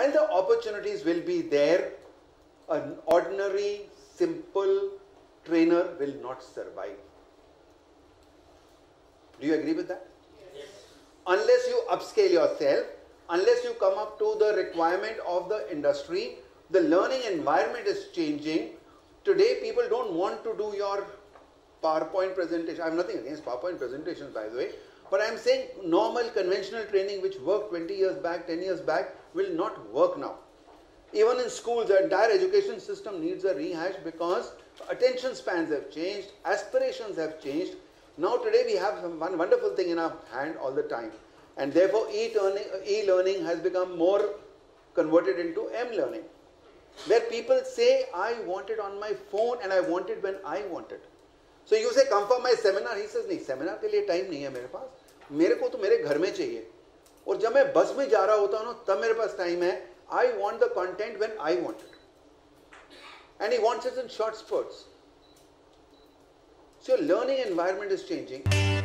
while the opportunities will be there, an ordinary, simple trainer will not survive. Do you agree with that? Yes. Unless you upscale yourself, unless you come up to the requirement of the industry, the learning environment is changing. Today, people don't want to do your PowerPoint presentation. I have nothing against PowerPoint presentations, by the way. But I'm saying normal conventional training, which worked 20 years back, 10 years back, will not work now. Even in schools, the entire education system needs a rehash because attention spans have changed, aspirations have changed, now today we have one wonderful thing in our hand all the time and therefore e-learning has become more converted into m-learning where people say I want it on my phone and I want it when I want it. So you say come for my seminar he says नहीं seminar के लिए time नहीं है मेरे पास। मेरे को तो मेरे घर में चाहिए। और जब मैं बस में जा रहा होता हूँ ना, तब मेरे पास टाइम है। I want the content when I want it and he wants it in short spurts so learning environment is changing